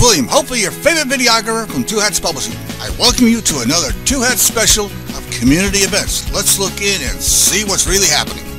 William, hopefully your favorite videographer from Two Hats Publishing. I welcome you to another Two Hats special of community events. Let's look in and see what's really happening.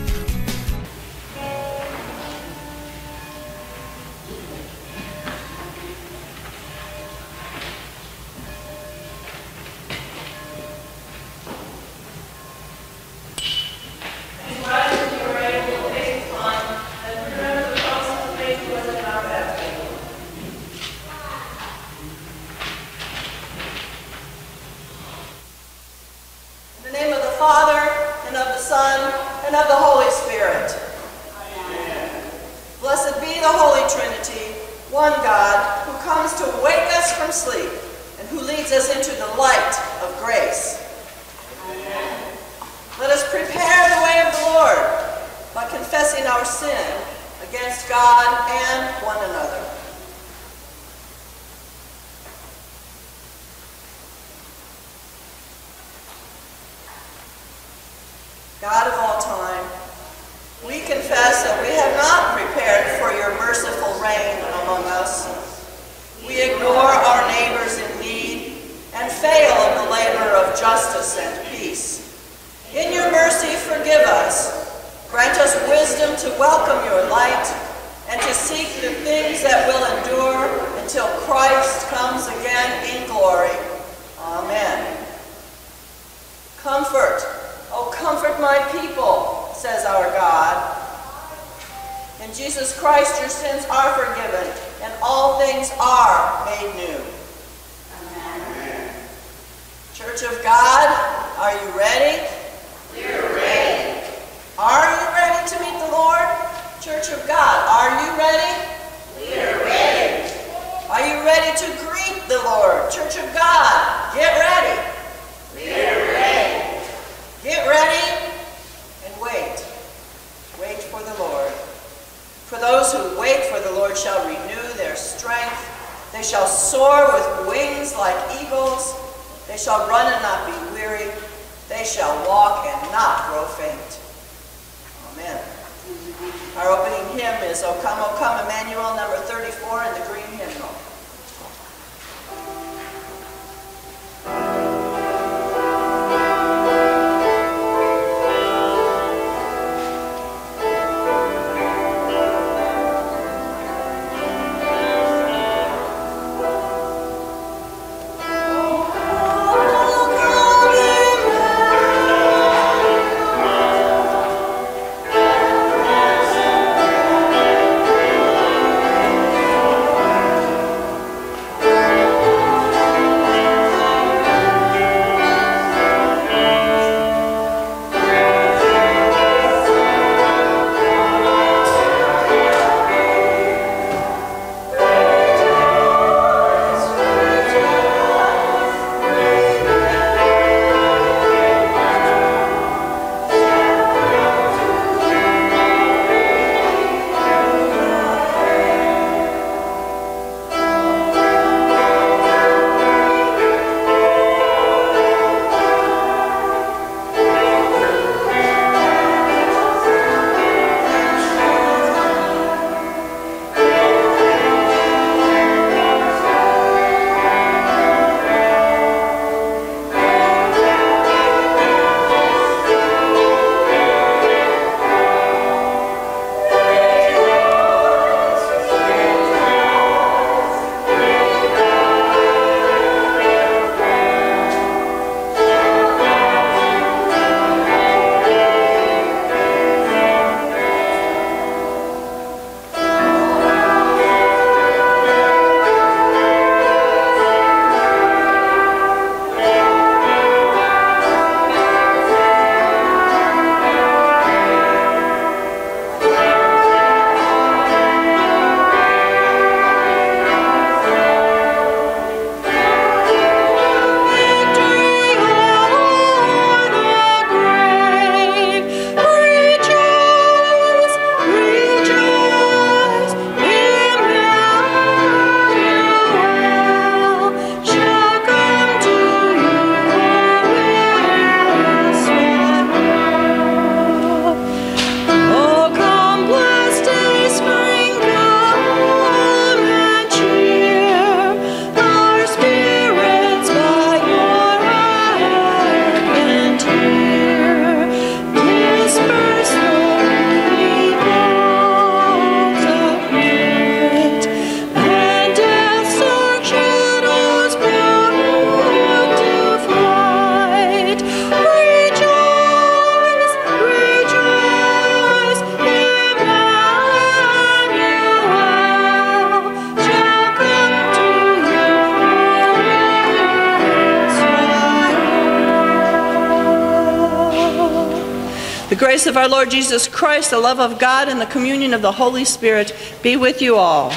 Grace of our Lord Jesus Christ, the love of God, and the communion of the Holy Spirit be with you all.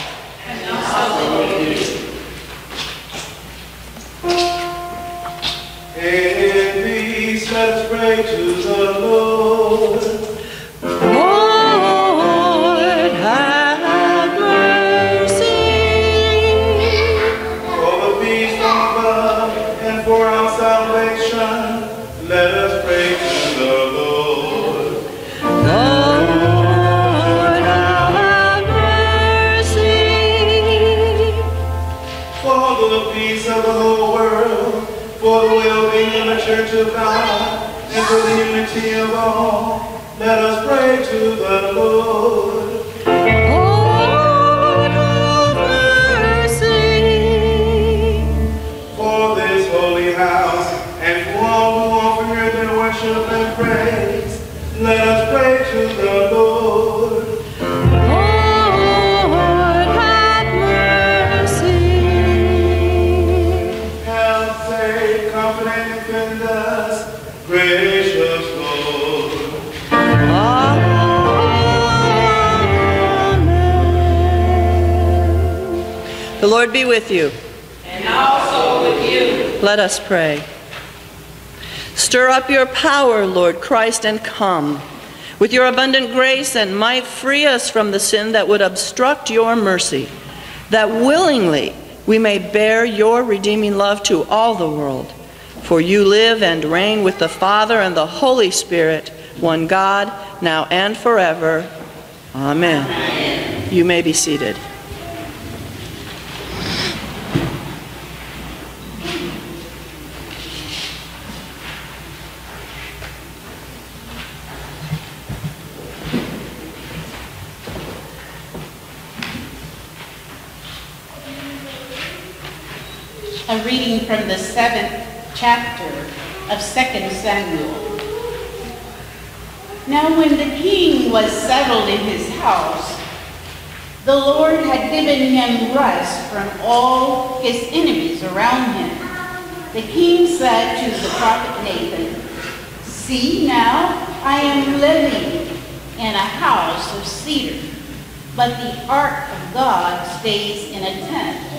And let's pray to the unity of all. Let us pray to the Lord. For this Lord be with you. And also with you. Let us pray. Stir up your power, Lord Christ, and come. With your abundant grace and might, free us from the sin that would obstruct your mercy, that willingly we may bear your redeeming love to all the world. For you live and reign with the Father and the Holy Spirit, one God, now and forever. Amen. Amen. You may be seated. A reading from the seventh chapter of 2 Samuel. Now when the king was settled in his house, the Lord had given him rest from all his enemies around him. The king said to the prophet Nathan, See now, I am living in a house of cedar, but the ark of God stays in a tent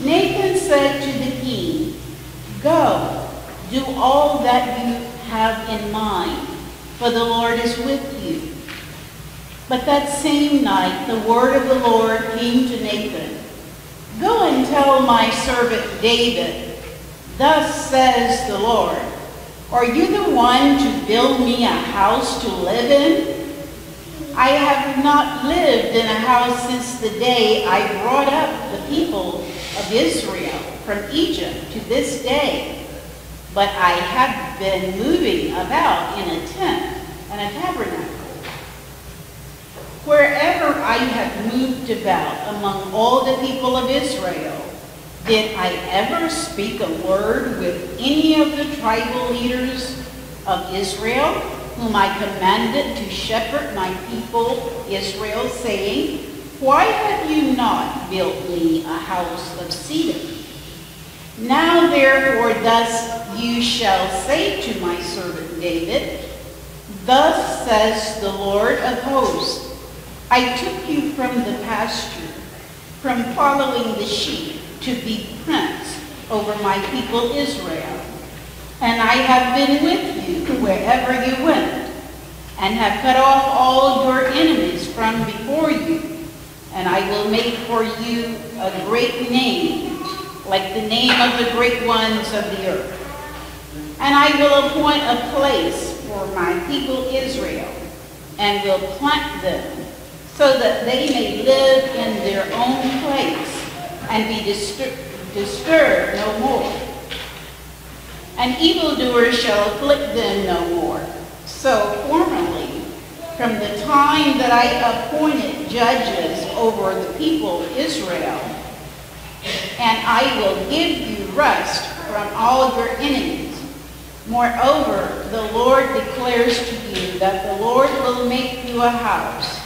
Nathan said to the king, Go, do all that you have in mind, for the Lord is with you. But that same night the word of the Lord came to Nathan. Go and tell my servant David, Thus says the Lord, Are you the one to build me a house to live in? I have not lived in a house since the day I brought up the people of Israel from Egypt to this day, but I have been moving about in a tent and a tabernacle. Wherever I have moved about among all the people of Israel, did I ever speak a word with any of the tribal leaders of Israel, whom I commanded to shepherd my people Israel, saying, why have you not built me a house of cedar? Now therefore thus you shall say to my servant David, Thus says the Lord of hosts, I took you from the pasture, from following the sheep, to be prince over my people Israel. And I have been with you wherever you went, and have cut off all your enemies from before you and I will make for you a great name, like the name of the great ones of the earth. And I will appoint a place for my people Israel, and will plant them, so that they may live in their own place, and be distur disturbed no more. An evildoer shall afflict them no more. So formerly, from the time that I appointed judges over the people Israel, and I will give you rest from all your enemies. Moreover, the Lord declares to you that the Lord will make you a house.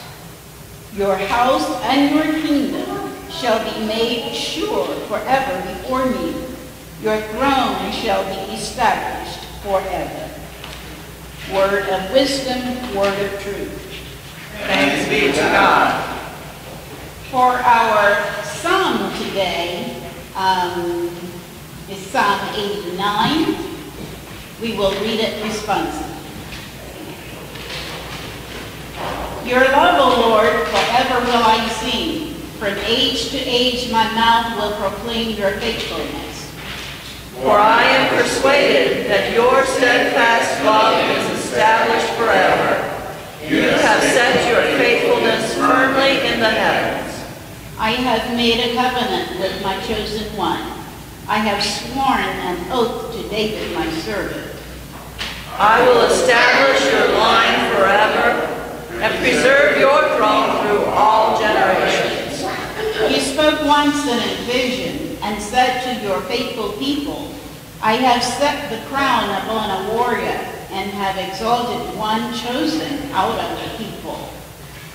Your house and your kingdom shall be made sure forever before me. Your throne shall be established forever. word of wisdom, word of truth. Thanks be to God. For our today um, is Psalm 89. We will read it responsively. Your love, O Lord, forever will I sing. From age to age my mouth will proclaim your faithfulness. For I am persuaded that your steadfast love is established forever. You have set your faithfulness firmly in the heavens. I have made a covenant with my chosen one. I have sworn an oath to David my servant. I will establish your line forever and preserve your throne through all generations. You spoke once in a vision and said to your faithful people, I have set the crown upon a warrior and have exalted one chosen out of the people.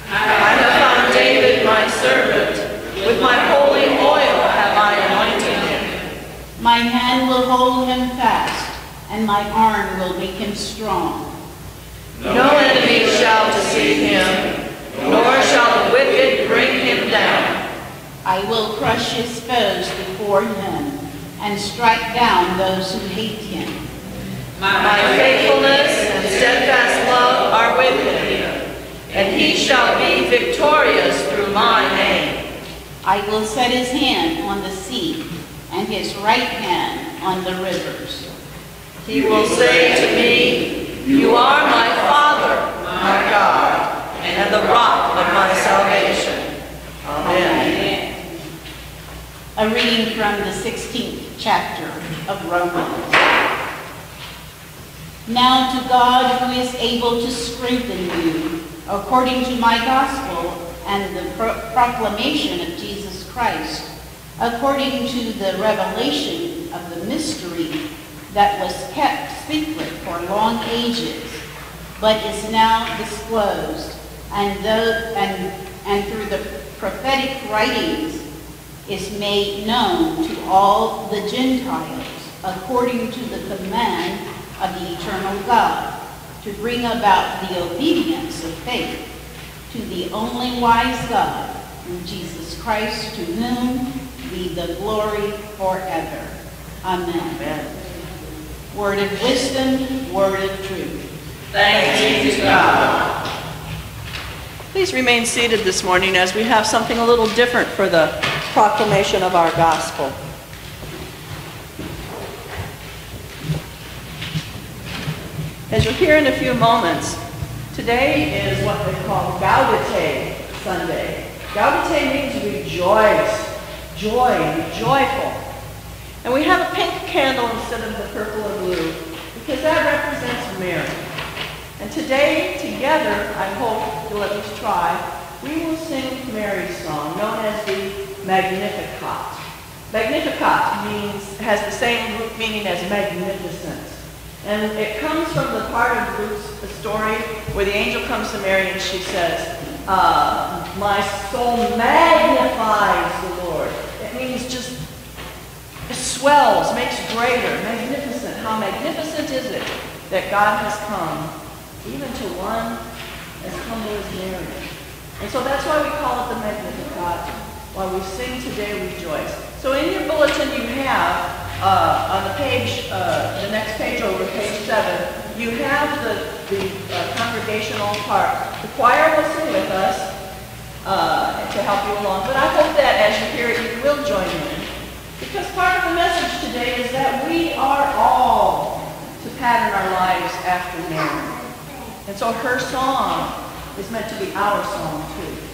I have found David my servant. With my holy oil have I anointed him. My hand will hold him fast, and my arm will make him strong. No enemy shall deceive him, nor shall the wicked bring him down. I will crush his foes before him and strike down those who hate him. My faithfulness and steadfast love are with him, and he shall be victorious through my name. I will set his hand on the sea and his right hand on the rivers. He will say to me, You are my Father, my God, and the rock of my salvation. Amen. A reading from the 16th chapter of Romans. Now to God who is able to strengthen you according to my gospel and the pro- proclamation of Jesus Christ, according to the revelation of the mystery that was kept secret for long ages, but is now disclosed, and, though, and, and through the prophetic writings is made known to all the Gentiles, according to the command of the eternal God, to bring about the obedience of faith to the only wise God, through Jesus Christ, to whom be the glory forever. Amen. Amen. Word of wisdom, word of truth. Thanks be to God. Please remain seated this morning as we have something a little different for the proclamation of our gospel. As you'll hear in a few moments, today is what they call Gaudete Sunday. Gaudete means rejoice, joy, be joyful. And we have a pink candle instead of the purple or blue because that represents Mary. And today, together, I hope you'll at least try, we will sing Mary's song, known as the Magnificat. Magnificat means, has the same root meaning as magnificent. And it comes from the part of Luke's story where the angel comes to Mary and she says, uh, my soul magnifies the Lord. It means just it swells, makes greater, magnificent. How magnificent is it that God has come even to one as humble as Mary. And so that's why we call it the Magnificat, why we sing today rejoice. So in your bulletin you have, uh, on the page, uh, the next page over, page 7, you have the, the uh, congregational part. The choir will sing with us uh, to help you along, but I hope that as you hear it, you will join in. Because part of the message today is that we are all to pattern our lives after Mary. And so her song is meant to be our song too.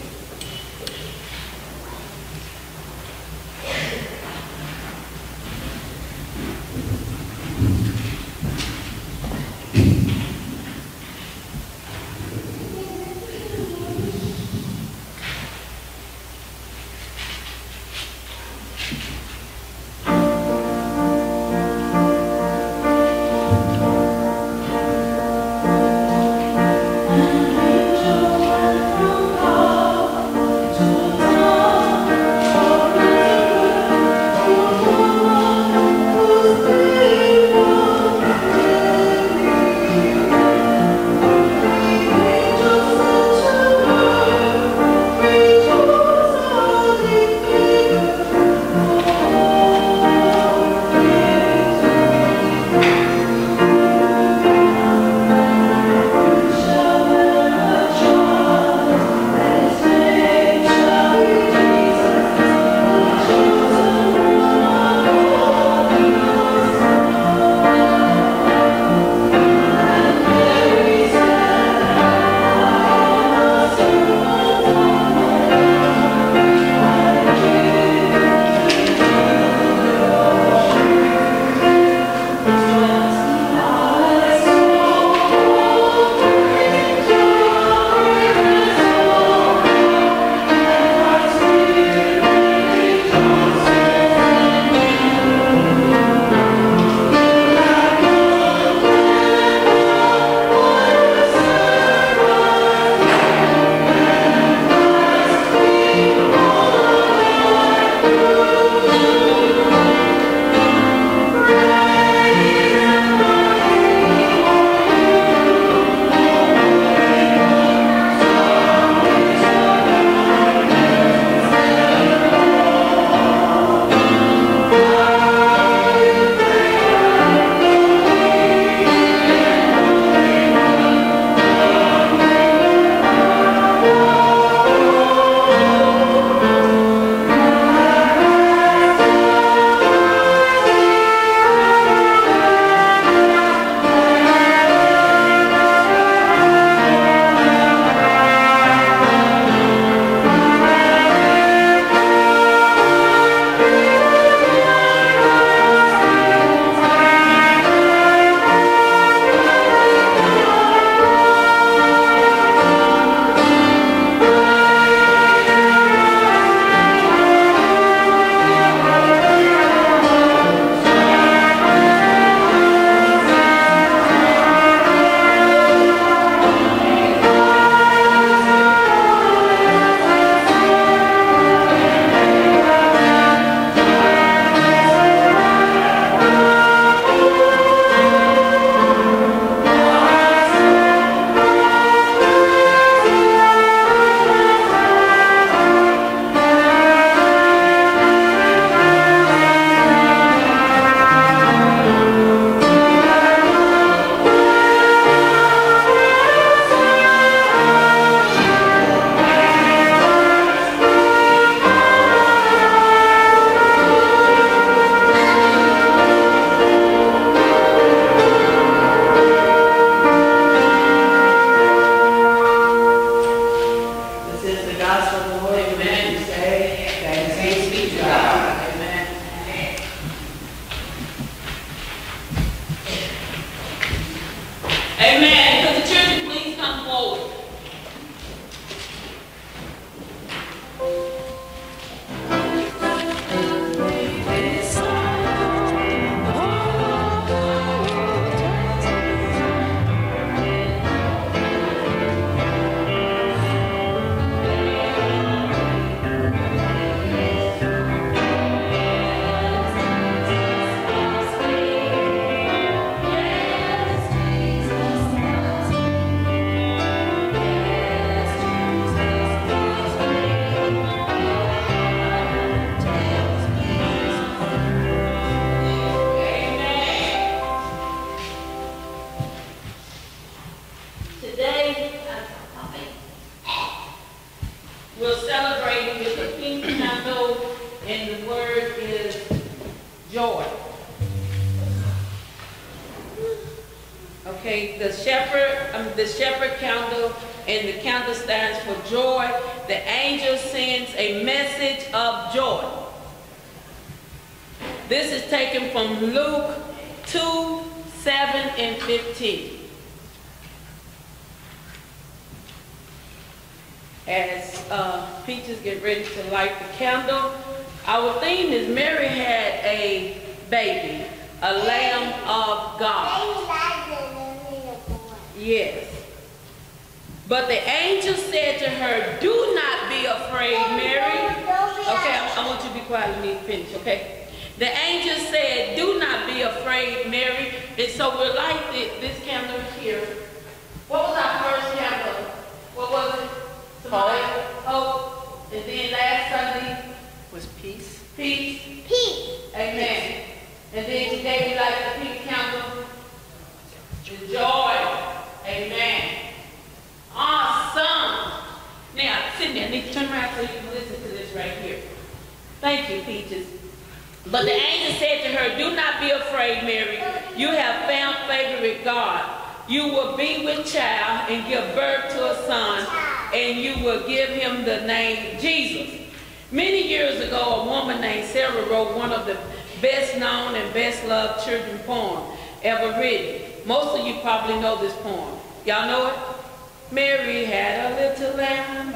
Y'all know it? Mary had a little lamb,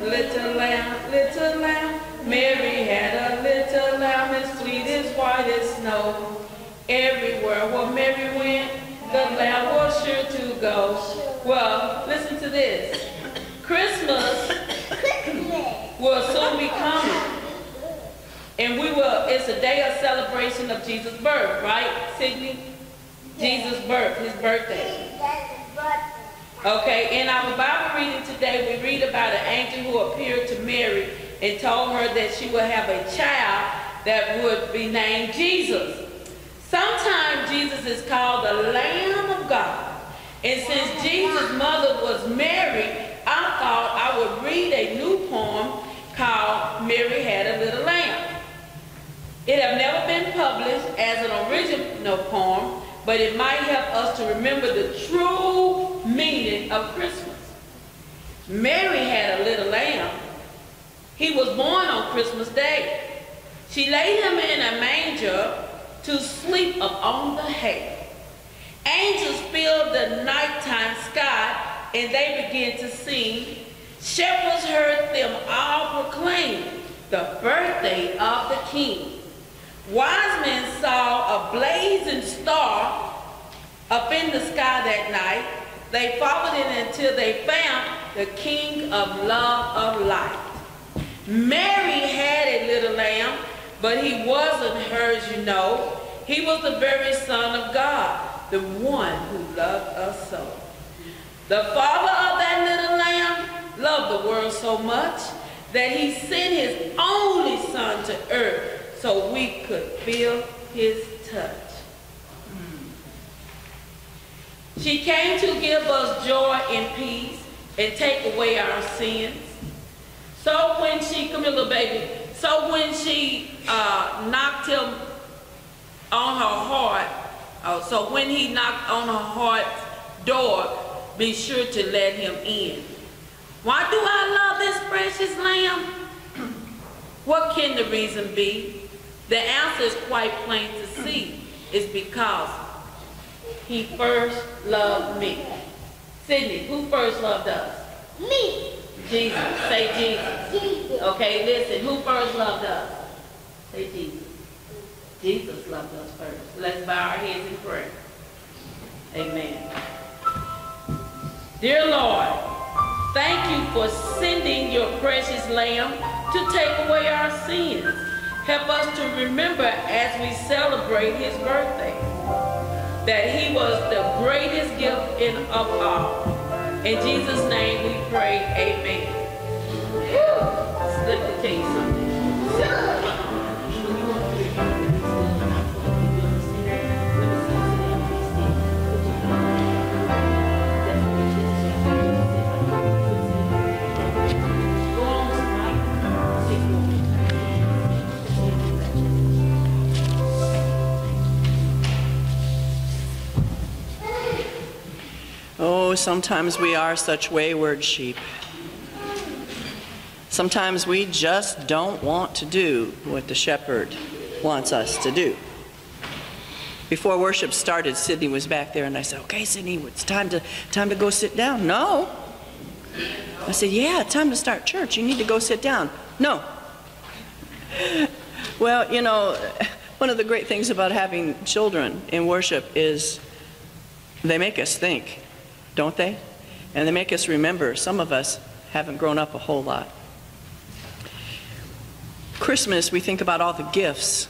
little lamb, little lamb. Mary had a little lamb as sweet as white as snow. Everywhere where Mary went, the lamb was sure to go. Well, listen to this. Christmas will soon be coming. And we will, it's a day of celebration of Jesus' birth, right, Sydney? Jesus' birth, his birthday. Okay, in our Bible reading today, we read about an angel who appeared to Mary and told her that she would have a child that would be named Jesus. Sometimes Jesus is called the Lamb of God. And since Jesus' mother was Mary, I thought I would read a new poem called Mary Had a Little Lamb. It have never been published as an original poem, but it might help us to remember the true meaning of Christmas. Mary had a little lamb. He was born on Christmas Day. She laid him in a manger to sleep upon the hay. Angels filled the nighttime sky and they began to sing. Shepherds heard them all proclaim the birthday of the King. Wise men saw a blazing star up in the sky that night. They followed it until they found the King of love of light. Mary had a little lamb, but he wasn't hers, you know. He was the very Son of God, the one who loved us so. The father of that little lamb loved the world so much that he sent his only son to earth so we could feel his touch. She came to give us joy and peace and take away our sins. So when she, come here little baby, so when she uh, knocked him on her heart, uh, so when he knocked on her heart door, be sure to let him in. Why do I love this precious lamb? what can the reason be? The answer is quite plain to see. It's because he first loved me. Sydney, who first loved us? Me. Jesus. Say Jesus. Jesus. Okay, listen, who first loved us? Say Jesus. Jesus loved us first. Let's bow our heads in prayer. Amen. Dear Lord, thank you for sending your precious lamb to take away our sins. Help us to remember as we celebrate his birthday that he was the greatest gift in, of all. In Jesus' name we pray, amen. Me tell you something. Sometimes we are such wayward sheep. Sometimes we just don't want to do what the shepherd wants us to do. Before worship started, Sydney was back there, and I said, "Okay, Sydney, it's time to time to go sit down." No. I said, "Yeah, time to start church. You need to go sit down." No. Well, you know, one of the great things about having children in worship is they make us think, don't they? And they make us remember. Some of us haven't grown up a whole lot. Christmas, we think about all the gifts.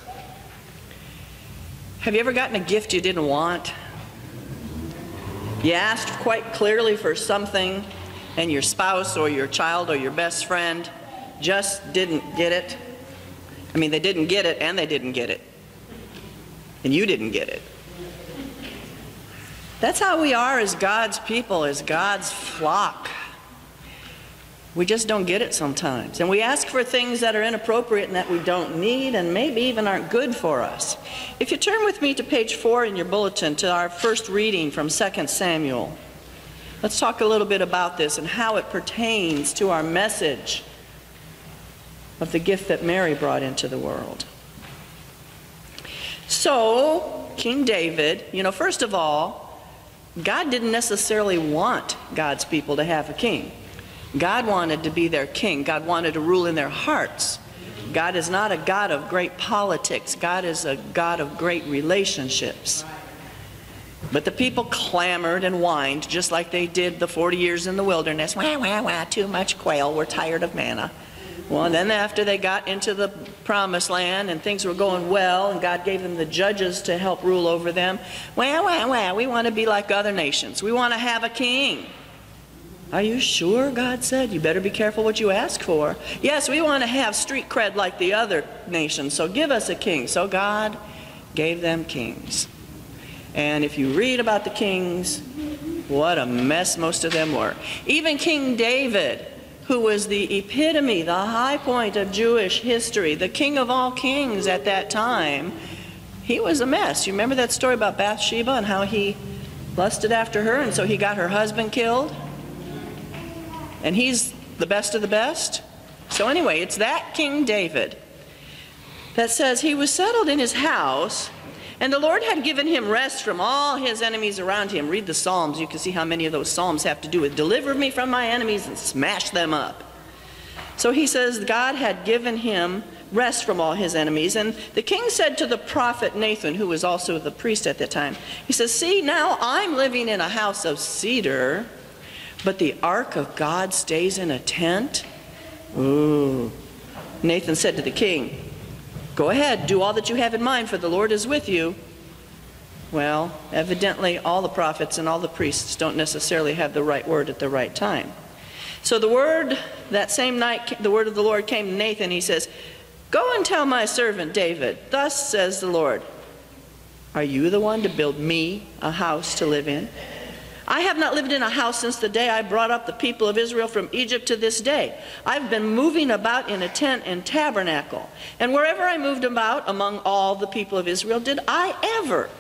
Have you ever gotten a gift you didn't want? You asked quite clearly for something, and your spouse or your child or your best friend just didn't get it. I mean, they didn't get it and they didn't get it. And you didn't get it. That's how we are as God's people, as God's flock. We just don't get it sometimes. And we ask for things that are inappropriate and that we don't need and maybe even aren't good for us. If you turn with me to page four in your bulletin to our first reading from 2 Samuel, let's talk a little bit about this and how it pertains to our message of the gift that Mary brought into the world. So, King David, you know, first of all, God didn't necessarily want God's people to have a king. God wanted to be their king. God wanted to rule in their hearts. God is not a God of great politics. God is a God of great relationships. But the people clamored and whined just like they did the 40 years in the wilderness. Wah, wah, wah, too much quail. We're tired of manna. Well, and then after they got into the promised land and things were going well and God gave them the judges to help rule over them, wah, wah, wah, we want to be like other nations. We want to have a king. Are you sure? God said. You better be careful what you ask for. Yes, we want to have street cred like the other nations, so give us a king. So God gave them kings. And if you read about the kings, what a mess most of them were. Even King David who was the epitome, the high point of Jewish history, the king of all kings at that time, he was a mess. You remember that story about Bathsheba and how he lusted after her and so he got her husband killed? And he's the best of the best? So, anyway, it's that King David that says he was settled in his house and the Lord had given him rest from all his enemies around him. Read the Psalms. You can see how many of those Psalms have to do with deliver me from my enemies and smash them up. So he says God had given him rest from all his enemies. And the king said to the prophet Nathan, who was also the priest at that time, he says, See, now I'm living in a house of cedar, but the ark of God stays in a tent. Ooh. Nathan said to the king, Go ahead, do all that you have in mind, for the Lord is with you. Well, evidently, all the prophets and all the priests don't necessarily have the right word at the right time. So the word, that same night, the word of the Lord came to Nathan. He says, Go and tell my servant David, Thus says the Lord, Are you the one to build me a house to live in? I have not lived in a house since the day I brought up the people of Israel from Egypt to this day. I've been moving about in a tent and tabernacle. And wherever I moved about among all the people of Israel, did I ever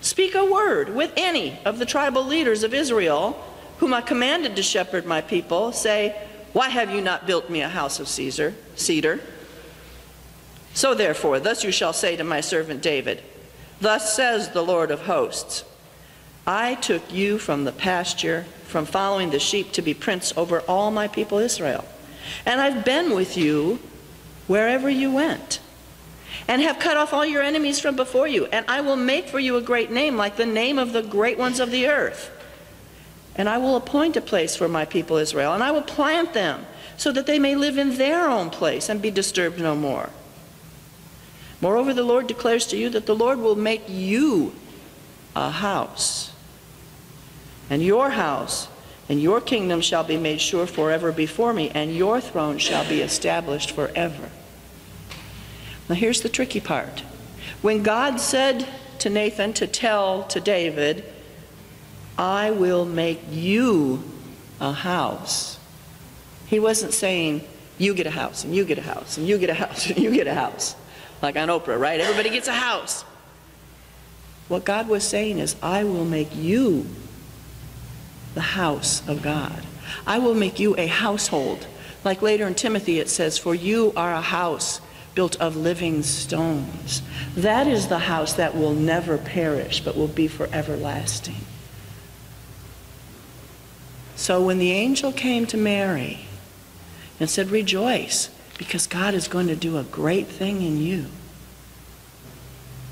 speak a word with any of the tribal leaders of Israel, whom I commanded to shepherd my people, say, Why have you not built me a house of Caesar, cedar? So therefore, thus you shall say to my servant David, Thus says the Lord of hosts. I took you from the pasture, from following the sheep, to be prince over all my people Israel. And I've been with you wherever you went, and have cut off all your enemies from before you. And I will make for you a great name, like the name of the great ones of the earth. And I will appoint a place for my people Israel, and I will plant them, so that they may live in their own place and be disturbed no more. Moreover, the Lord declares to you that the Lord will make you a house and your house and your kingdom shall be made sure forever before me, and your throne shall be established forever. Now, here's the tricky part. When God said to Nathan to tell to David, I will make you a house, he wasn't saying, You get a house, and you get a house, and you get a house, and you get a house. Like on Oprah, right? Everybody gets a house. What God was saying is, I will make you the house of God. I will make you a household. Like later in Timothy it says, For you are a house built of living stones. That is the house that will never perish, but will be for everlasting. So when the angel came to Mary and said, Rejoice, because God is going to do a great thing in you.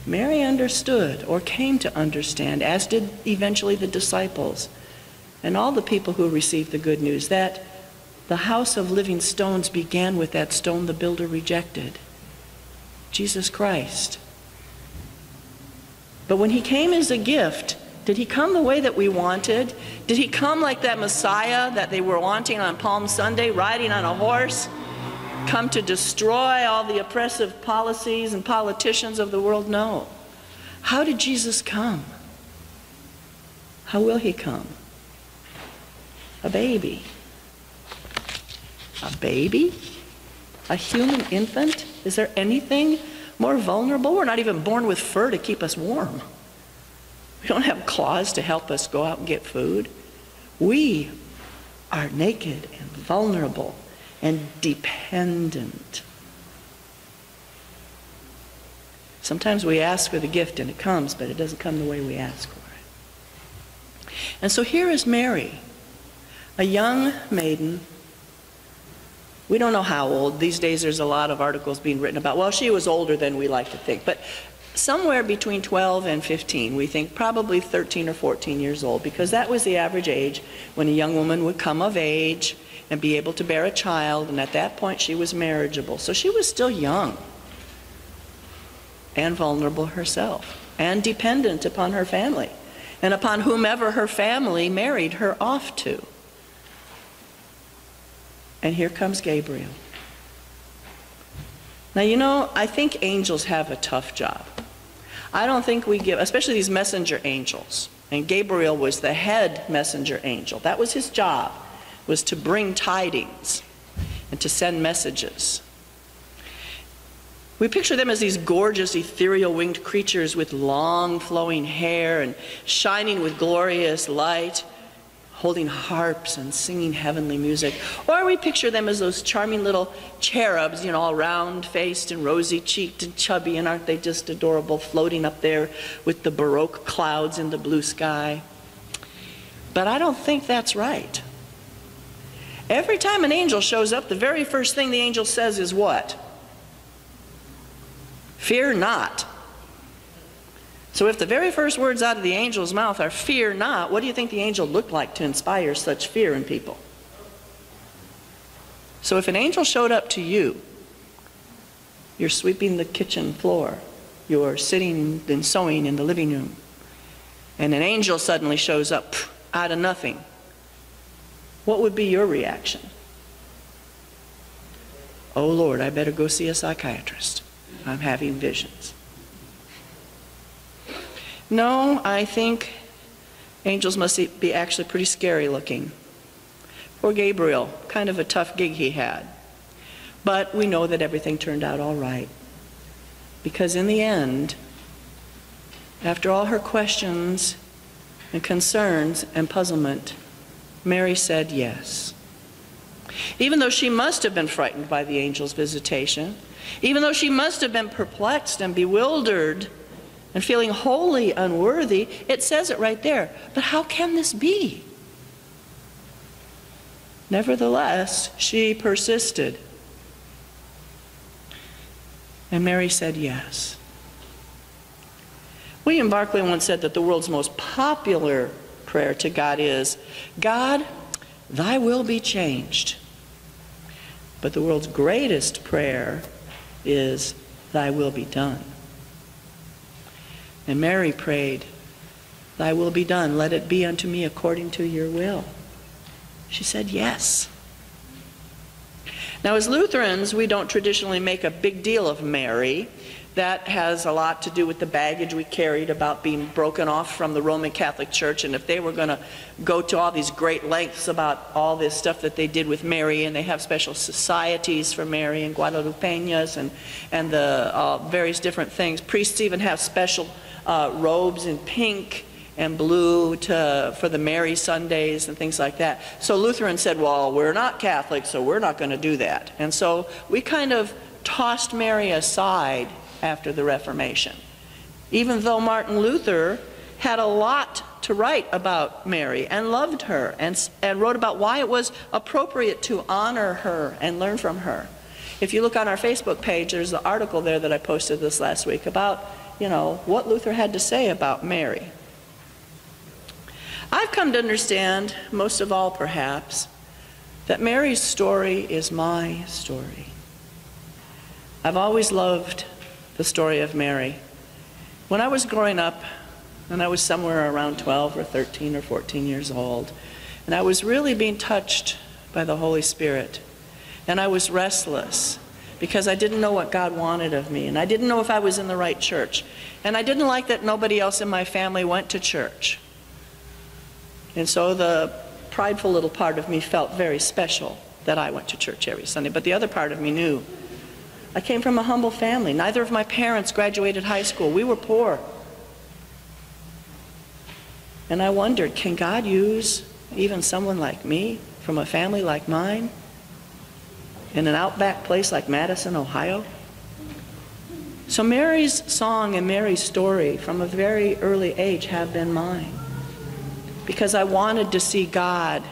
Mary understood, or came to understand, as did eventually the disciples and all the people who received the good news, that the house of living stones began with that stone the builder rejected Jesus Christ. But when he came as a gift, did he come the way that we wanted? Did he come like that Messiah that they were wanting on Palm Sunday, riding on a horse? Come to destroy all the oppressive policies and politicians of the world? No. How did Jesus come? How will he come? A baby. A baby? A human infant? Is there anything more vulnerable? We're not even born with fur to keep us warm. We don't have claws to help us go out and get food. We are naked and vulnerable and dependent. Sometimes we ask for the gift and it comes, but it doesn't come the way we ask for it. And so here is Mary, a young maiden we don't know how old. These days there's a lot of articles being written about, well, she was older than we like to think. But somewhere between 12 and 15, we think probably 13 or 14 years old, because that was the average age when a young woman would come of age and be able to bear a child, and at that point she was marriageable. So she was still young and vulnerable herself and dependent upon her family and upon whomever her family married her off to. And here comes Gabriel. Now, you know, I think angels have a tough job. I don't think we give, especially these messenger angels. And Gabriel was the head messenger angel. That was his job, was to bring tidings and to send messages. We picture them as these gorgeous, ethereal winged creatures with long flowing hair and shining with glorious light holding harps and singing heavenly music. Or we picture them as those charming little cherubs, you know, all round faced and rosy cheeked and chubby, and aren't they just adorable, floating up there with the Baroque clouds in the blue sky? But I don't think that's right. Every time an angel shows up, the very first thing the angel says is what? Fear not. So if the very first words out of the angel's mouth are fear not, what do you think the angel looked like to inspire such fear in people? So if an angel showed up to you, you're sweeping the kitchen floor, you're sitting and sewing in the living room, and an angel suddenly shows up out of nothing, what would be your reaction? Oh Lord, I better go see a psychiatrist. I'm having visions. No, I think angels must be actually pretty scary looking. Poor Gabriel, kind of a tough gig he had. But we know that everything turned out all right. Because in the end, after all her questions and concerns and puzzlement, Mary said yes. Even though she must have been frightened by the angel's visitation, even though she must have been perplexed and bewildered and feeling wholly unworthy, it says it right there. But how can this be? Nevertheless, she persisted. And Mary said yes. William Barclay once said that the world's most popular prayer to God is, God, thy will be changed. But the world's greatest prayer is, thy will be done. And Mary prayed, Thy will be done. Let it be unto me according to your will. She said, Yes. Now, as Lutherans, we don't traditionally make a big deal of Mary. That has a lot to do with the baggage we carried about being broken off from the Roman Catholic Church. And if they were going to go to all these great lengths about all this stuff that they did with Mary, and they have special societies for Mary and Guadalupeñas and, and the uh, various different things, priests even have special uh, robes in pink and blue to, for the Mary Sundays and things like that. So Lutheran said, well, we're not Catholic, so we're not going to do that. And so we kind of tossed Mary aside after the Reformation. Even though Martin Luther had a lot to write about Mary and loved her and, and wrote about why it was appropriate to honor her and learn from her. If you look on our Facebook page, there's an article there that I posted this last week about, you know, what Luther had to say about Mary. I've come to understand, most of all perhaps, that Mary's story is my story. I've always loved the story of Mary. When I was growing up, and I was somewhere around 12 or 13 or 14 years old, and I was really being touched by the Holy Spirit, and I was restless because I didn't know what God wanted of me, and I didn't know if I was in the right church, and I didn't like that nobody else in my family went to church. And so the prideful little part of me felt very special that I went to church every Sunday, but the other part of me knew. I came from a humble family. Neither of my parents graduated high school. We were poor. And I wondered, can God use even someone like me from a family like mine in an outback place like Madison, Ohio? So Mary's song and Mary's story from a very early age have been mine because I wanted to see God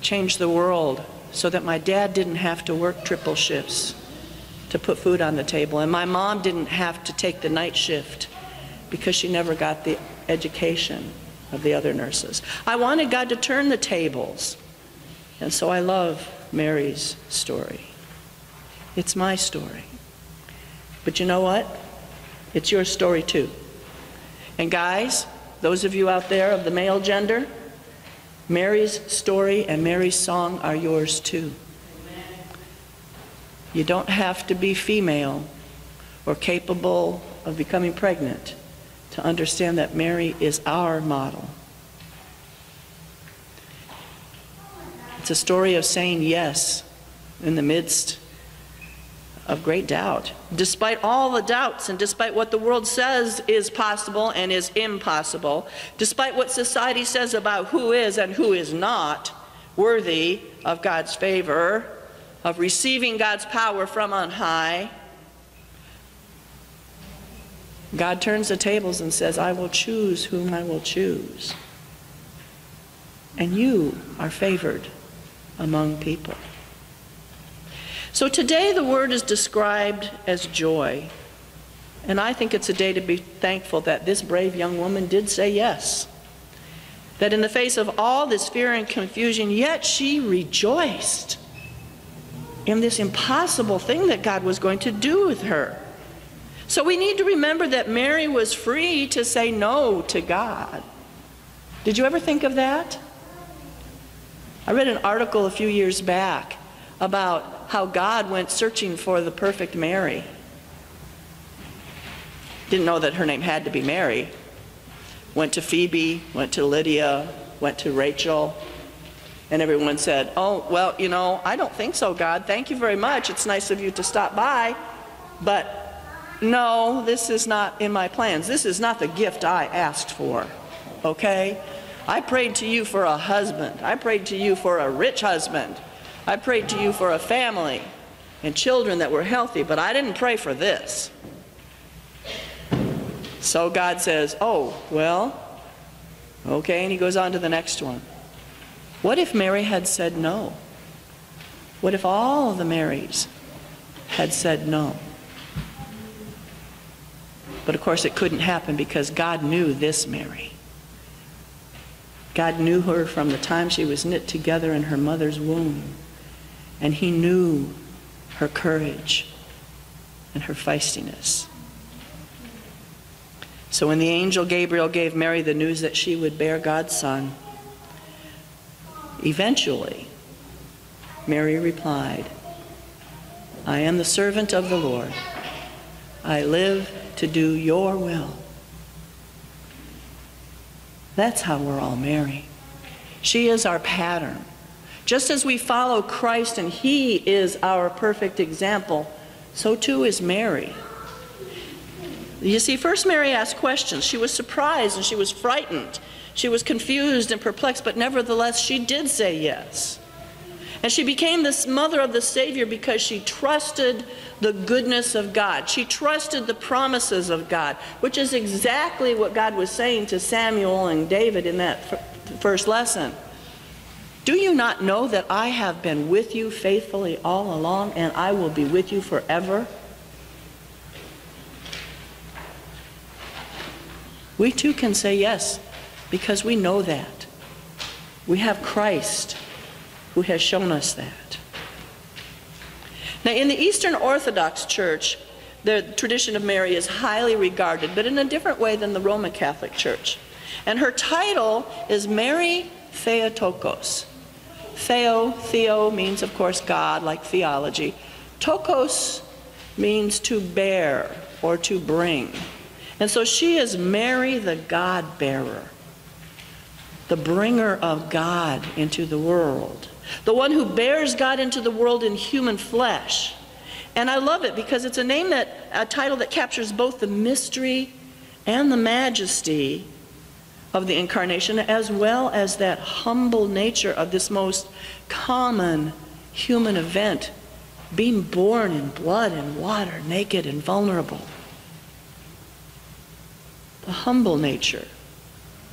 change the world so that my dad didn't have to work triple shifts to put food on the table and my mom didn't have to take the night shift because she never got the education of the other nurses. I wanted God to turn the tables. And so I love Mary's story. It's my story. But you know what? It's your story too. And guys, those of you out there of the male gender, Mary's story and Mary's song are yours too. You don't have to be female or capable of becoming pregnant to understand that Mary is our model. It's a story of saying yes in the midst of great doubt. Despite all the doubts and despite what the world says is possible and is impossible, despite what society says about who is and who is not worthy of God's favor, of receiving God's power from on high, God turns the tables and says, I will choose whom I will choose. And you are favored among people. So today the word is described as joy. And I think it's a day to be thankful that this brave young woman did say yes. That in the face of all this fear and confusion, yet she rejoiced in this impossible thing that God was going to do with her. So we need to remember that Mary was free to say no to God. Did you ever think of that? I read an article a few years back about how God went searching for the perfect Mary. Didn't know that her name had to be Mary. Went to Phoebe, went to Lydia, went to Rachel, and everyone said, Oh, well, you know, I don't think so, God. Thank you very much. It's nice of you to stop by, but no, this is not in my plans. This is not the gift I asked for. Okay? I prayed to you for a husband. I prayed to you for a rich husband. I prayed to you for a family and children that were healthy, but I didn't pray for this. So God says, Oh, well, okay, and he goes on to the next one. What if Mary had said no? What if all the Marys had said no? But of course, it couldn't happen because God knew this Mary. God knew her from the time she was knit together in her mother's womb. And he knew her courage and her feistiness. So when the angel Gabriel gave Mary the news that she would bear God's son, eventually Mary replied, I am the servant of the Lord. I live to do your will. That's how we're all Mary. She is our pattern. Just as we follow Christ and He is our perfect example, so too is Mary. You see, first Mary asked questions. She was surprised and she was frightened. She was confused and perplexed, but nevertheless, she did say yes. And she became this mother of the Savior because she trusted the goodness of God. She trusted the promises of God, which is exactly what God was saying to Samuel and David in that first lesson. Do you not know that I have been with you faithfully all along and I will be with you forever? We too can say yes because we know that. We have Christ who has shown us that. Now, in the Eastern Orthodox Church, the tradition of Mary is highly regarded, but in a different way than the Roman Catholic Church. And her title is Mary Theotokos. Theo, Theo means, of course, God, like theology. Tokos means to bear or to bring. And so she is Mary, the God bearer, the bringer of God into the world, the one who bears God into the world in human flesh. And I love it because it's a name that, a title that captures both the mystery and the majesty of the incarnation, as well as that humble nature of this most common human event, being born in blood and water, naked and vulnerable the humble nature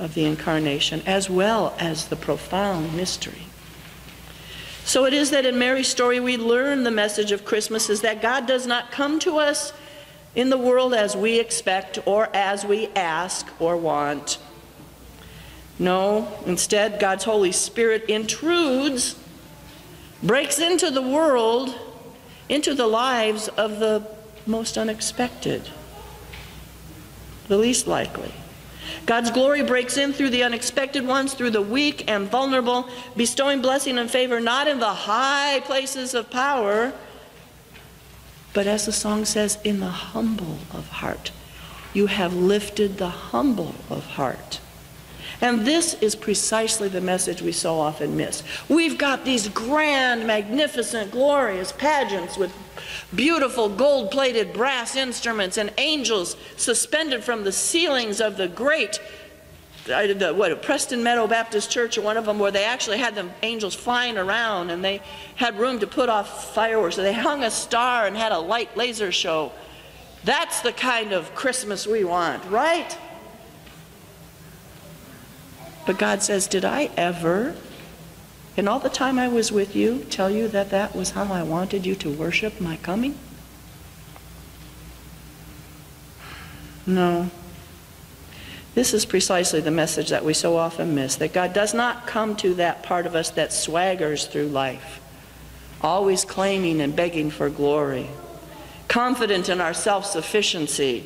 of the incarnation as well as the profound mystery. So it is that in Mary's story we learn the message of Christmas is that God does not come to us in the world as we expect or as we ask or want. No, instead, God's Holy Spirit intrudes, breaks into the world, into the lives of the most unexpected the least likely. God's glory breaks in through the unexpected ones, through the weak and vulnerable, bestowing blessing and favor not in the high places of power, but as the song says, in the humble of heart. You have lifted the humble of heart. And this is precisely the message we so often miss. We've got these grand, magnificent, glorious pageants with beautiful gold plated brass instruments and angels suspended from the ceilings of the great uh, the, what Preston Meadow Baptist Church or one of them where they actually had the angels flying around and they had room to put off fireworks. So they hung a star and had a light laser show. That's the kind of Christmas we want, right? But God says, Did I ever in all the time I was with you, tell you that that was how I wanted you to worship my coming? No. This is precisely the message that we so often miss that God does not come to that part of us that swaggers through life, always claiming and begging for glory, confident in our self sufficiency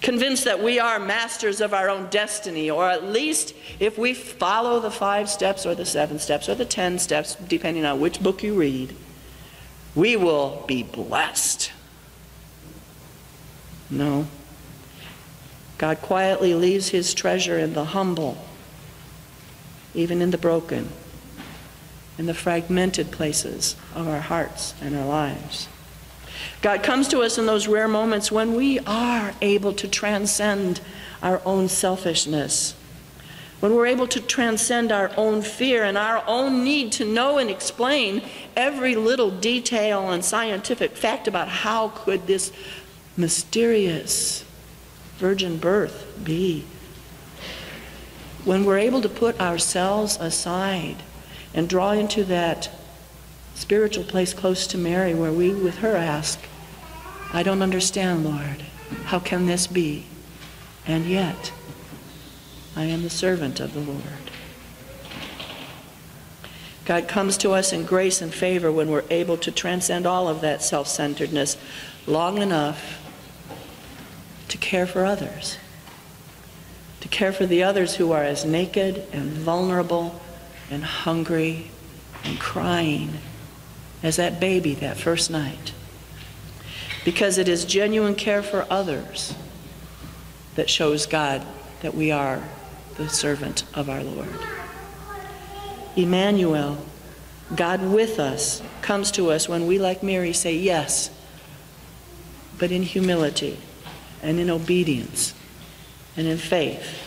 convinced that we are masters of our own destiny, or at least if we follow the five steps or the seven steps or the ten steps, depending on which book you read, we will be blessed. No. God quietly leaves his treasure in the humble, even in the broken, in the fragmented places of our hearts and our lives. God comes to us in those rare moments when we are able to transcend our own selfishness, when we're able to transcend our own fear and our own need to know and explain every little detail and scientific fact about how could this mysterious virgin birth be. When we're able to put ourselves aside and draw into that spiritual place close to Mary where we with her ask, I don't understand, Lord. How can this be? And yet, I am the servant of the Lord. God comes to us in grace and favor when we're able to transcend all of that self centeredness long enough to care for others, to care for the others who are as naked and vulnerable and hungry and crying as that baby that first night. Because it is genuine care for others that shows God that we are the servant of our Lord. Emmanuel, God with us, comes to us when we, like Mary, say yes, but in humility, and in obedience and in faith,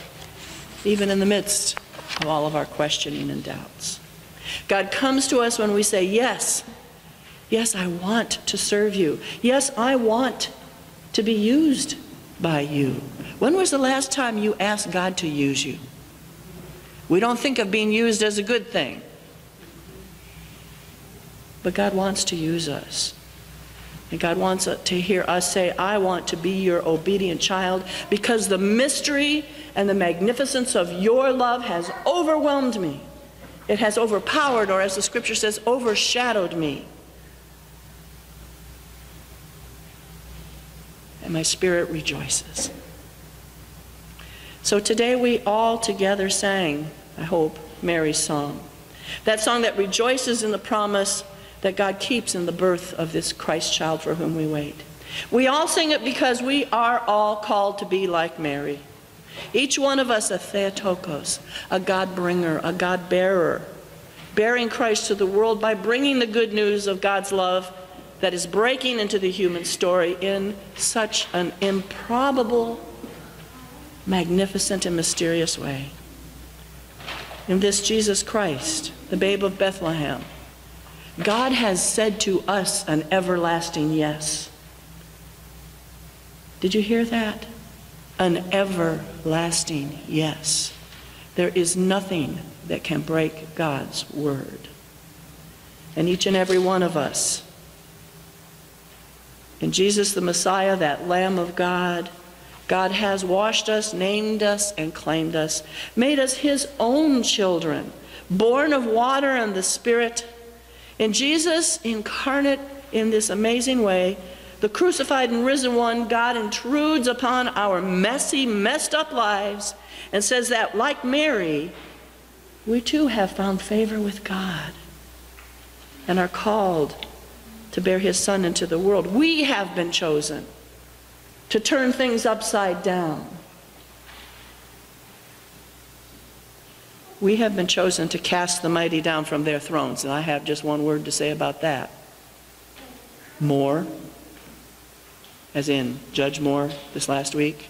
even in the midst of all of our questioning and doubts. God comes to us when we say, Yes, yes, I want to serve you. Yes, I want to be used by you. When was the last time you asked God to use you? We don't think of being used as a good thing. But God wants to use us. And God wants to hear us say, I want to be your obedient child because the mystery and the magnificence of your love has overwhelmed me. It has overpowered, or as the scripture says, overshadowed me. And my spirit rejoices. So today we all together sang, I hope, Mary's song. That song that rejoices in the promise that God keeps in the birth of this Christ child for whom we wait. We all sing it because we are all called to be like Mary. Each one of us a Theotokos, a God bringer, a God bearer, bearing Christ to the world by bringing the good news of God's love that is breaking into the human story in such an improbable, magnificent, and mysterious way. In this Jesus Christ, the babe of Bethlehem, God has said to us an everlasting yes. Did you hear that? An everlasting yes. There is nothing that can break God's word. And each and every one of us, in Jesus the Messiah, that Lamb of God, God has washed us, named us, and claimed us, made us His own children, born of water and the Spirit. In Jesus incarnate in this amazing way, the crucified and risen one, God intrudes upon our messy, messed up lives and says that, like Mary, we too have found favor with God and are called to bear his son into the world. We have been chosen to turn things upside down We have been chosen to cast the mighty down from their thrones. And I have just one word to say about that. More, as in Judge Moore this last week.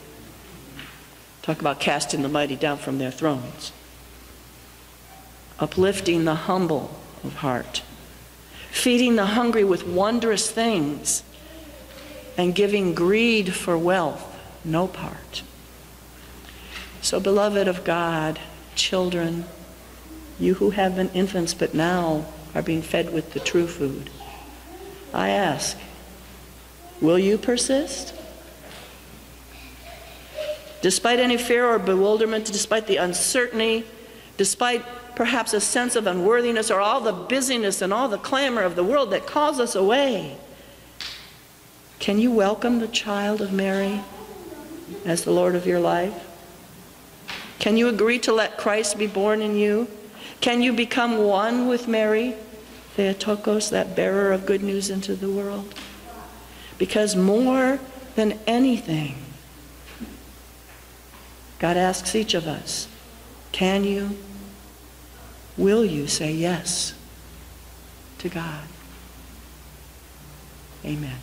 Talk about casting the mighty down from their thrones. Uplifting the humble of heart. Feeding the hungry with wondrous things. And giving greed for wealth no part. So, beloved of God, children, you who have been infants but now are being fed with the true food. I ask, will you persist? Despite any fear or bewilderment, despite the uncertainty, despite perhaps a sense of unworthiness or all the busyness and all the clamor of the world that calls us away, can you welcome the child of Mary as the Lord of your life? Can you agree to let Christ be born in you? Can you become one with Mary, Theotokos, that bearer of good news into the world? Because more than anything, God asks each of us, can you, will you say yes to God? Amen.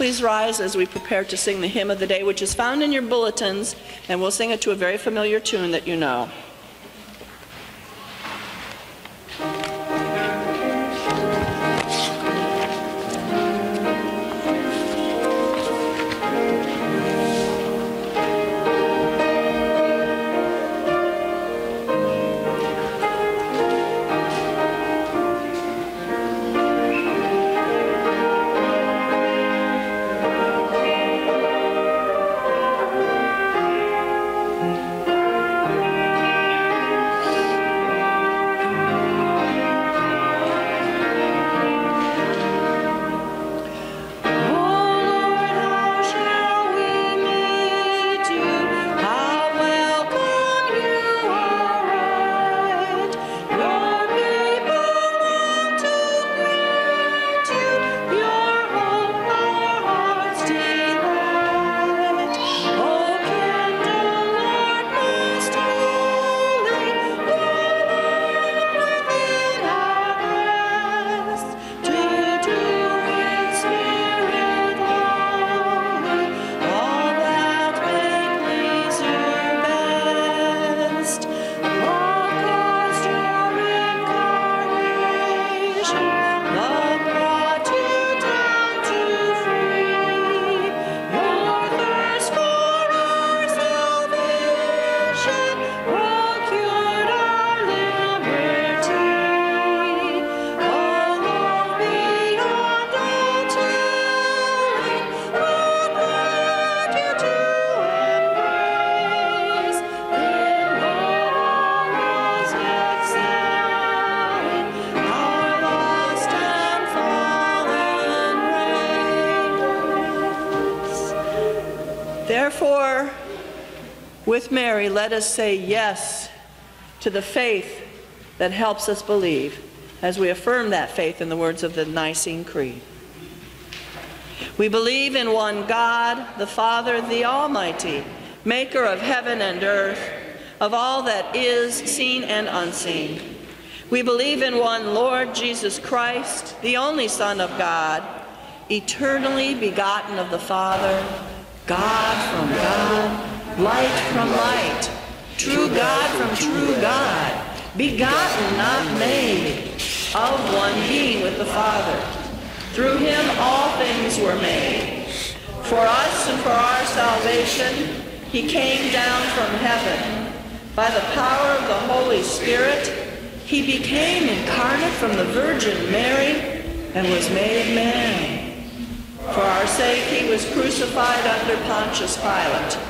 please rise as we prepare to sing the hymn of the day, which is found in your bulletins, and we'll sing it to a very familiar tune that you know. Us say yes to the faith that helps us believe as we affirm that faith in the words of the Nicene Creed. We believe in one God, the Father, the Almighty, maker of heaven and earth, of all that is seen and unseen. We believe in one Lord Jesus Christ, the only Son of God, eternally begotten of the Father, God from God, light from light, true God from true God, begotten, not made, of one being with the Father. Through him all things were made. For us and for our salvation, he came down from heaven. By the power of the Holy Spirit, he became incarnate from the Virgin Mary and was made man. For our sake, he was crucified under Pontius Pilate.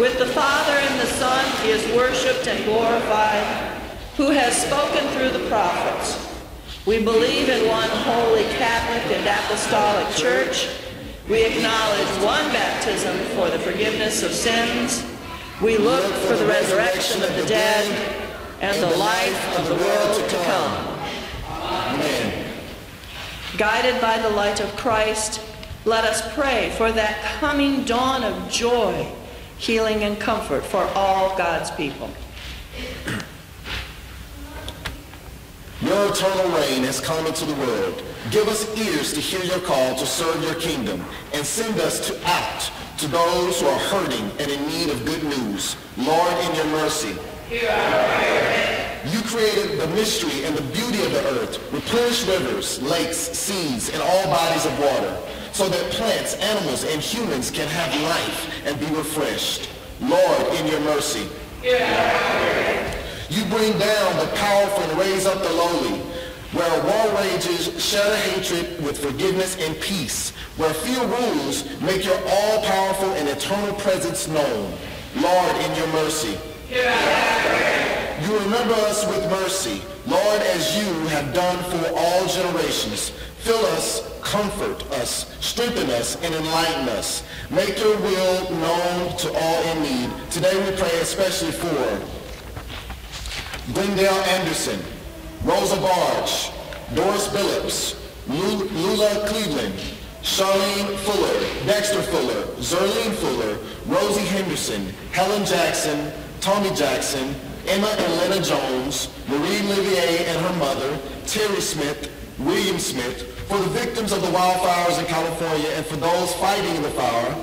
With the Father and the Son he is worshiped and glorified, who has spoken through the prophets. We believe in one holy Catholic and Apostolic Church. We acknowledge one baptism for the forgiveness of sins. We look for the resurrection of the dead and the life of the world to come. Amen. Guided by the light of Christ, let us pray for that coming dawn of joy, healing, and comfort for all God's people. Your eternal reign has come into the world. Give us ears to hear your call to serve your kingdom, and send us to act to those who are hurting and in need of good news. Lord, in your mercy. You created the mystery and the beauty of the earth, replenished rivers, lakes, seas, and all bodies of water, so that plants, animals, and humans can have life and be refreshed. Lord, in your mercy. You bring down the powerful and raise up the lowly. Where war rages, shatter hatred with forgiveness and peace. Where fear rules, make your all-powerful and eternal presence known. Lord, in your mercy. You remember us with mercy, Lord, as you have done for all generations. Fill us, comfort us, strengthen us, and enlighten us. Make your will known to all in need. Today we pray especially for Glendale Anderson, Rosa Barge, Doris Billups, Lula Cleveland, Charlene Fuller, Dexter Fuller, Zerlene Fuller, Rosie Henderson, Helen Jackson, Tommy Jackson, Emma and Lena Jones, Marie Livier and her mother, Terry Smith, William Smith, for the victims of the wildfires in California and for those fighting in the fire,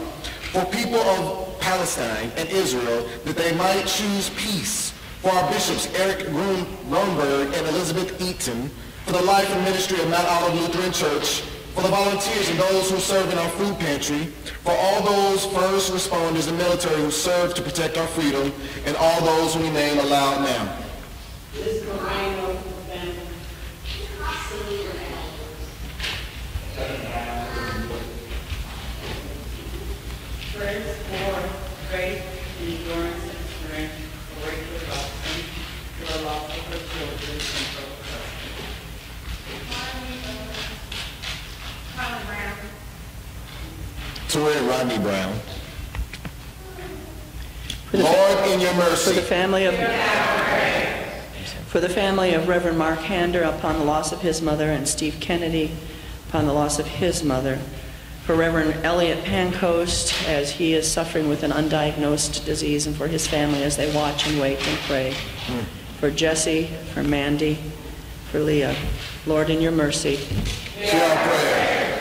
for people of Palestine and Israel, that they might choose peace for our bishops, Erik Gronberg and Elizabeth Eaton, for the life and ministry of Mount Olive Lutheran Church, for the volunteers and those who serve in our food pantry, for all those first responders and military who serve to protect our freedom, and all those who we name aloud now. Toria Rodney Brown. For the, Lord, in your mercy. for the family of for the family of Reverend Mark Hander upon the loss of his mother and Steve Kennedy upon the loss of his mother. For Reverend Elliot Pancoast as he is suffering with an undiagnosed disease and for his family as they watch and wait and pray. Hmm. For Jesse, for Mandy, for Leah. Lord, in your mercy. Hear our prayer.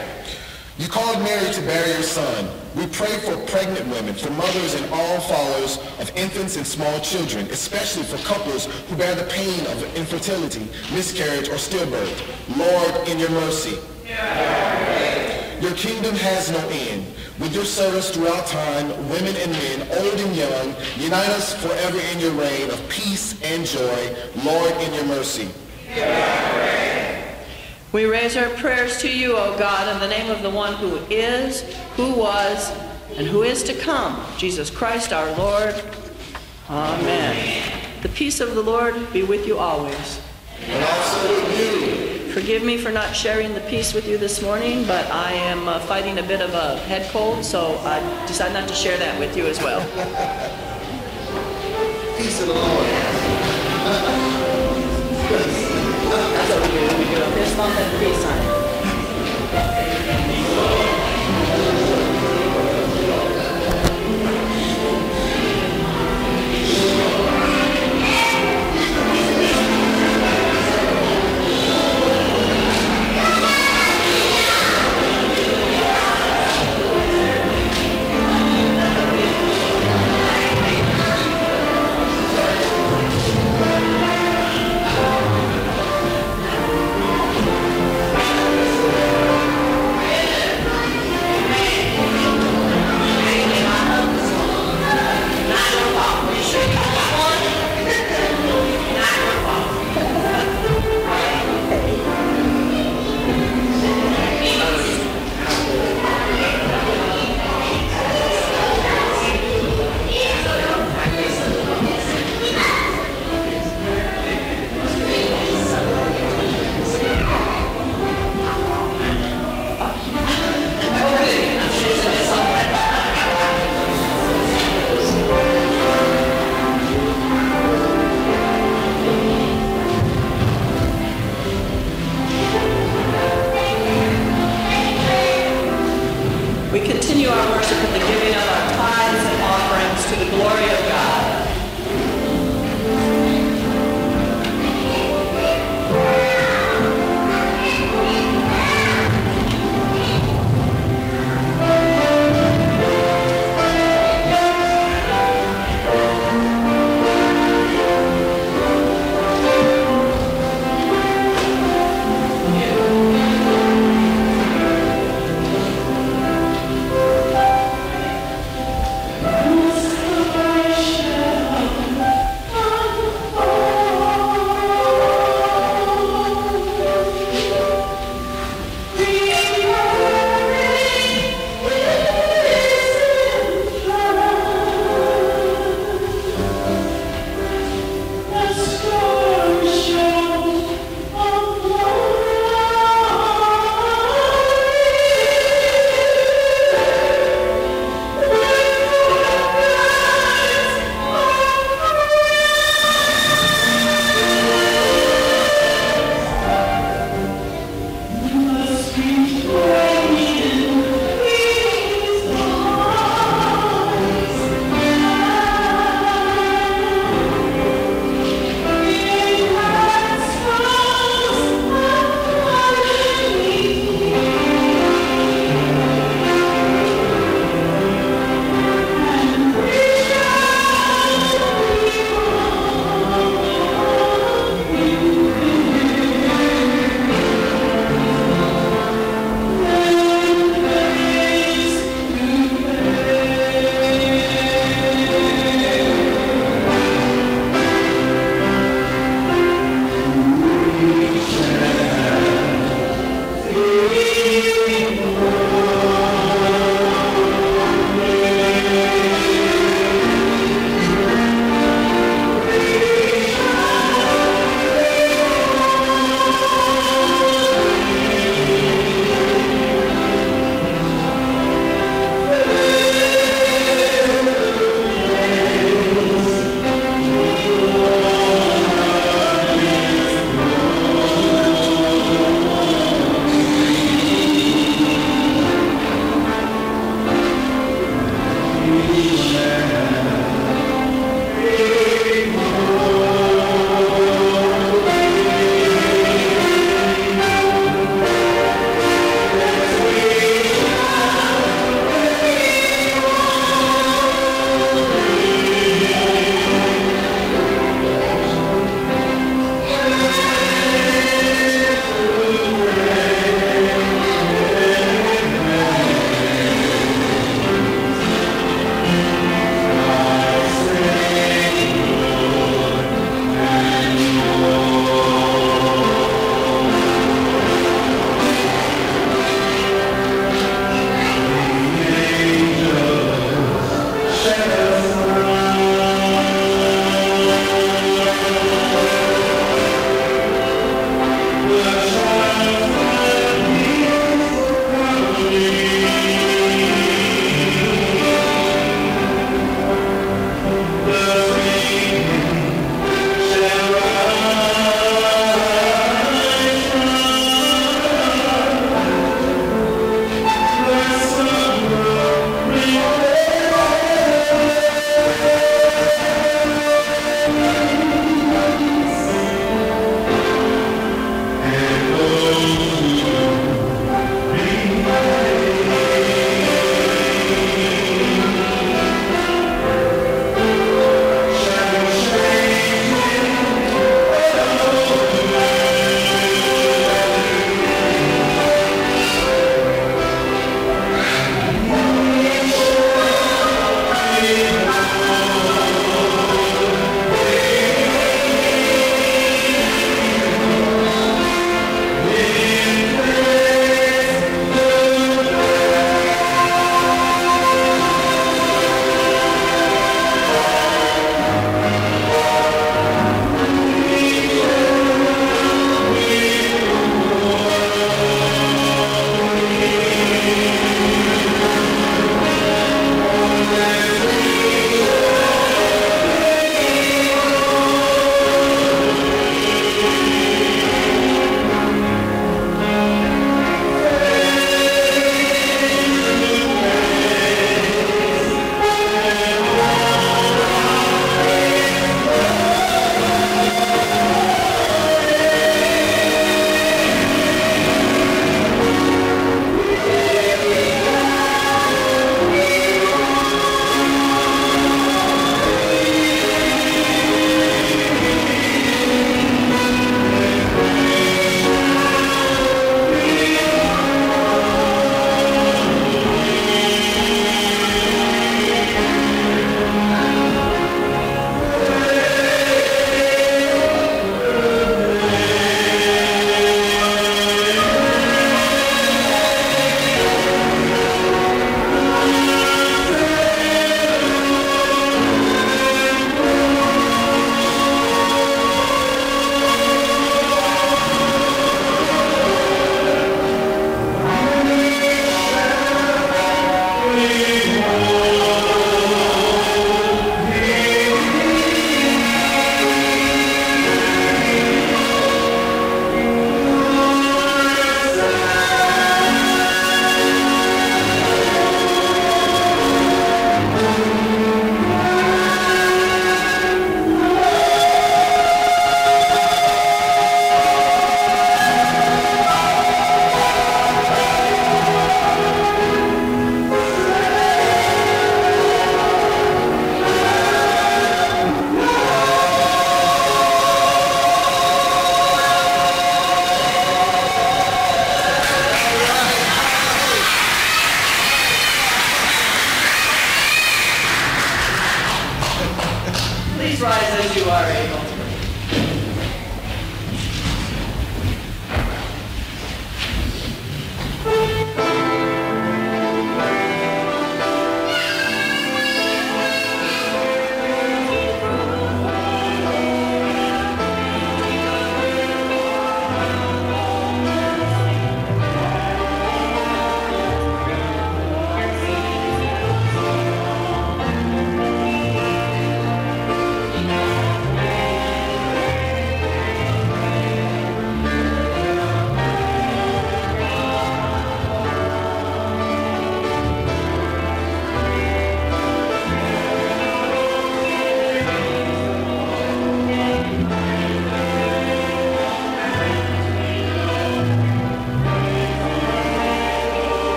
You called Mary to bear your son. We pray for pregnant women, for mothers and all followers of infants and small children, especially for couples who bear the pain of infertility, miscarriage, or stillbirth. Lord, in your mercy. Your kingdom has no end. With your service throughout time, women and men, old and young, unite us forever in your reign of peace and joy, Lord, in your mercy. We raise our prayers to you, O God, in the name of the one who is, who was, and who is to come, Jesus Christ our Lord. Amen. The peace of the Lord be with you always. And also with you. Forgive me for not sharing the peace with you this morning, but I am uh, fighting a bit of a head cold, so I decided not to share that with you as well. Peace of the Lord. Do. We do a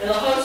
They'll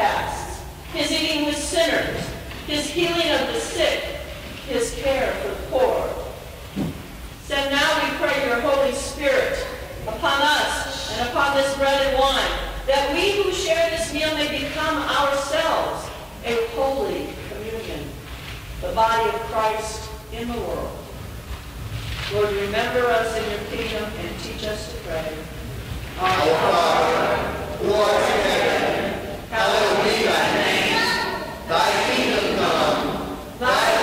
outcasts, his eating with sinners, his healing of the sick, his care for the poor. So now, we pray, your Holy Spirit upon us and upon this bread and wine, that we who share this meal may become ourselves a holy communion, the body of Christ in the world. Lord, remember us in your kingdom and teach us to pray. Our Father, who art in heaven, hallowed be thy name. Thy kingdom come, thy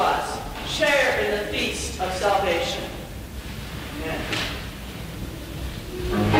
us share in the feast of salvation. Amen.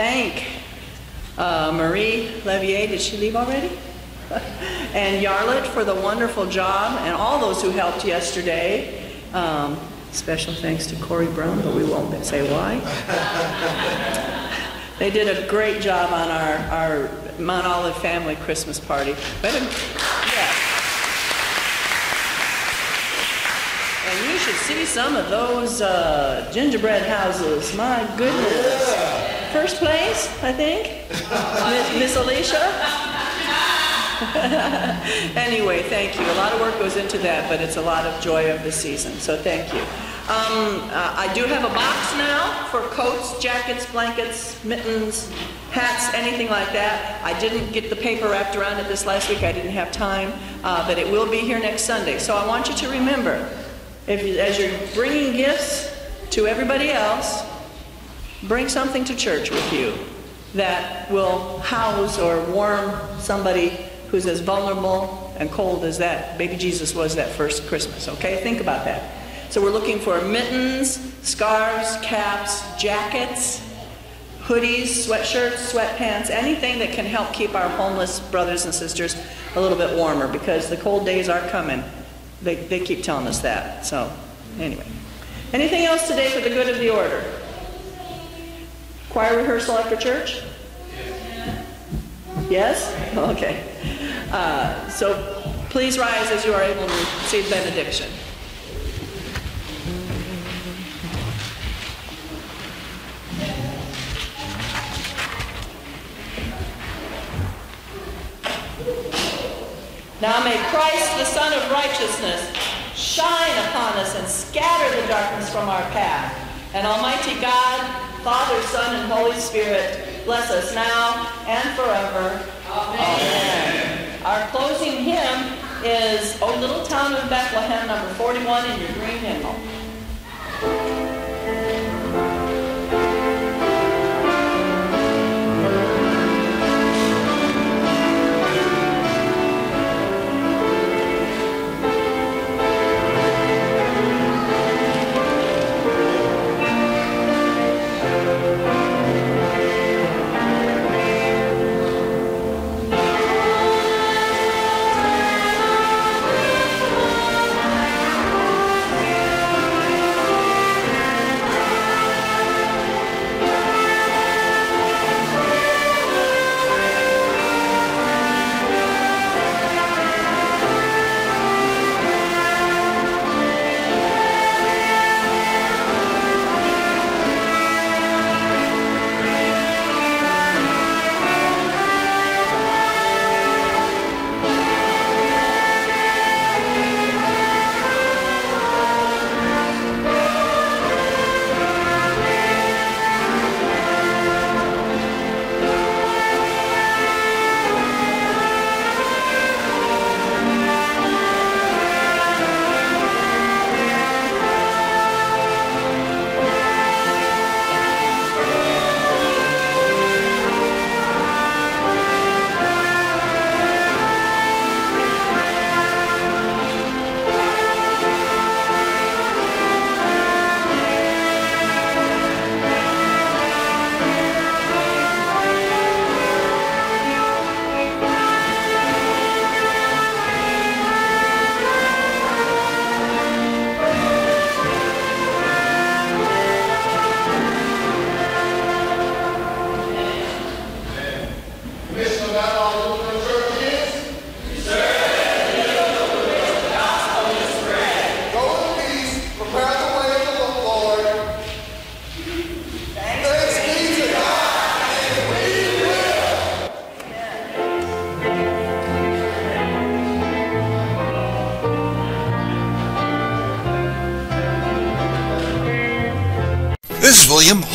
Thank uh, Marie Levier. Did she leave already? and Yarlet for the wonderful job, and all those who helped yesterday. Um, special thanks to Corey Brown, but we won't say why. they did a great job on our, our Mount Olive family Christmas party. But, um, yeah. And you should see some of those uh, gingerbread houses. My goodness. First place, I think. Miss- Miss Alicia? anyway, thank you. A lot of work goes into that, but it's a lot of joy of the season. So thank you. Um, uh, I do have a box now for coats, jackets, blankets, mittens, hats, anything like that. I didn't get the paper wrapped around it this last week. I didn't have time, uh, but it will be here next Sunday. So I want you to remember, if you, as you're bringing gifts to everybody else, bring something to church with you that will house or warm somebody who's as vulnerable and cold as that baby Jesus was that first Christmas. Okay, think about that. So we're looking for mittens, scarves, caps, jackets, hoodies, sweatshirts, sweatpants, anything that can help keep our homeless brothers and sisters a little bit warmer because the cold days are coming. They, they keep telling us that. So, anyway. Anything else today for the good of the order? Choir rehearsal after church? Yes? Okay. Uh, so please rise as you are able to receive benediction. Now may Christ, the Sun of Righteousness, shine upon us and scatter the darkness from our path. And Almighty God, Father, Son, and Holy Spirit, bless us now and forever. Amen. Our closing hymn is O Little Town of Bethlehem, number 41 in your green hymnal.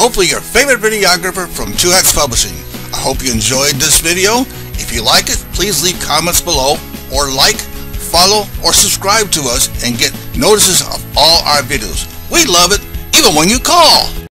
Hopefully your favorite videographer from Two Hats Publishing. I hope you enjoyed this video. If you like it, please leave comments below or like, follow, or subscribe to us and get notices of all our videos. We love it, even when you call.